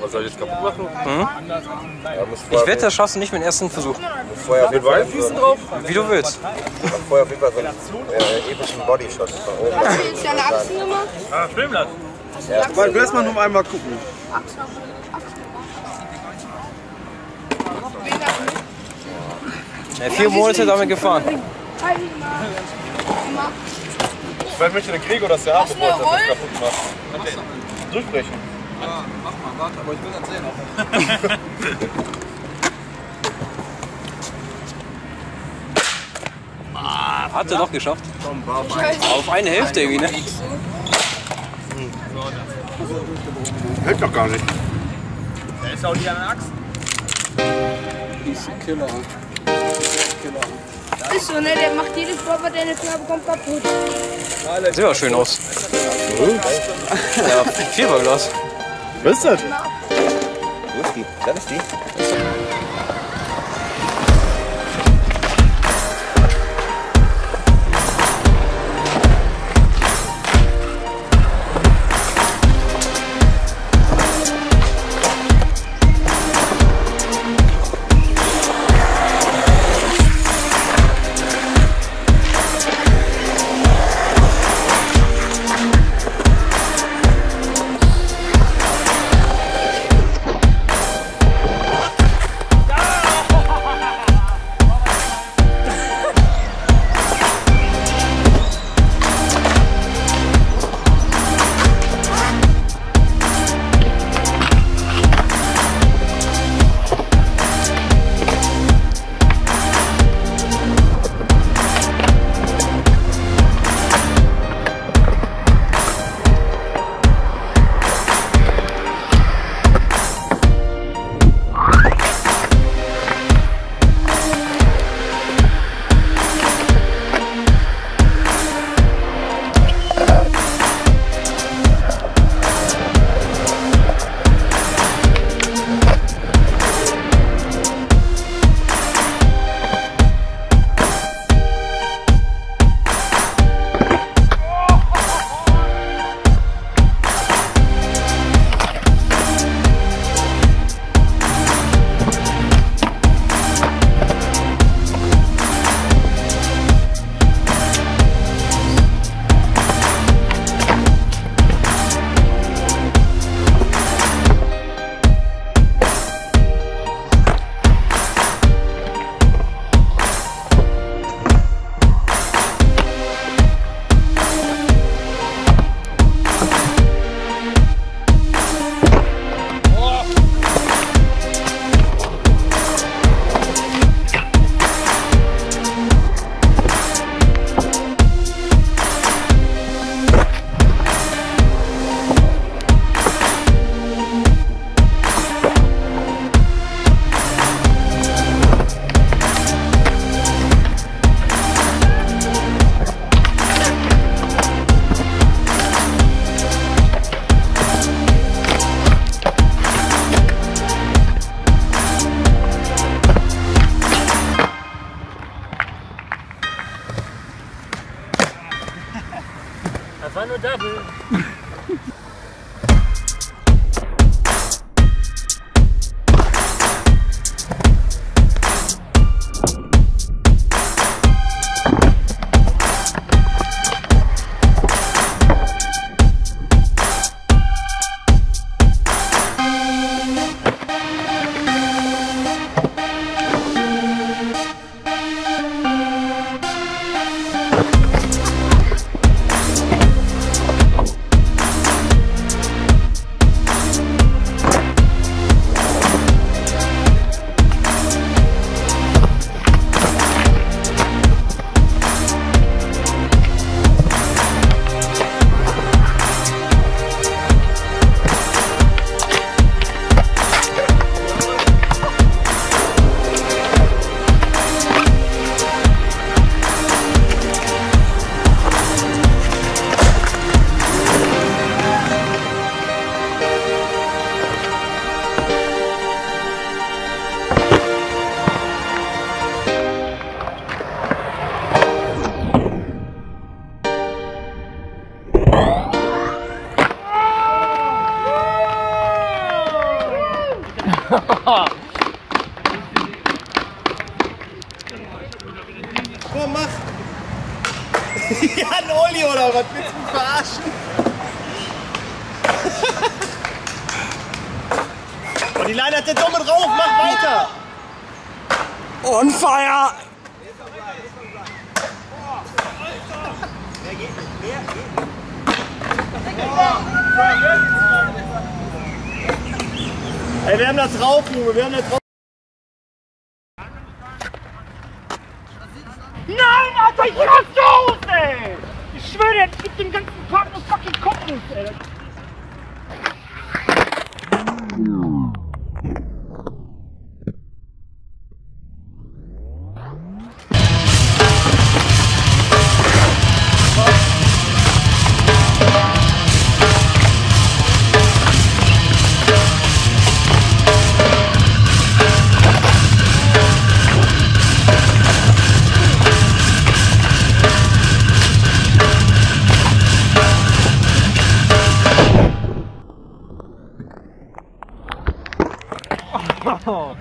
Was soll ich jetzt kaputt machen? Ja, muss Ich wette, das schaffst du nicht mit dem ersten Versuch. vorher auf jeden Fall Weinfließen drauf? Wie du willst. vorher auf jeden Fall so einen äh, epischen Bodyshot von oben. Hast du jetzt deine Achsen gemacht? Ah, Filmblatt. Weil, lass mal noch einmal gucken. Ja, vier Monate damit gefahren. Vielleicht möchte der Gregor das ja haben, Hast du bevor ich das kaputt mache. Durchbrechen. Mach mal, warte, aber ich will das sehen. Hat er doch geschafft. Auf eine Hälfte irgendwie, ne? Hält doch gar nicht. Da ist auch die an der Axt. Killer. Ist so, ne? Der macht jedes Mal, aber deine Farbe kommt kaputt. Sieht auch schön aus. Ja, Viererglas. Was ist das? Wo ist die? Das ist die? Das war nur Double. Und die Leine hat der Dumme drauf, mach weiter! On fire! Ey, wir haben das drauf, Junge, wir haben das drauf. Nein, Alter, ich raste aus, ey! Ich schwöre, jetzt gibt den ganzen Tag nur fucking Kopfnuss, ey! Oh.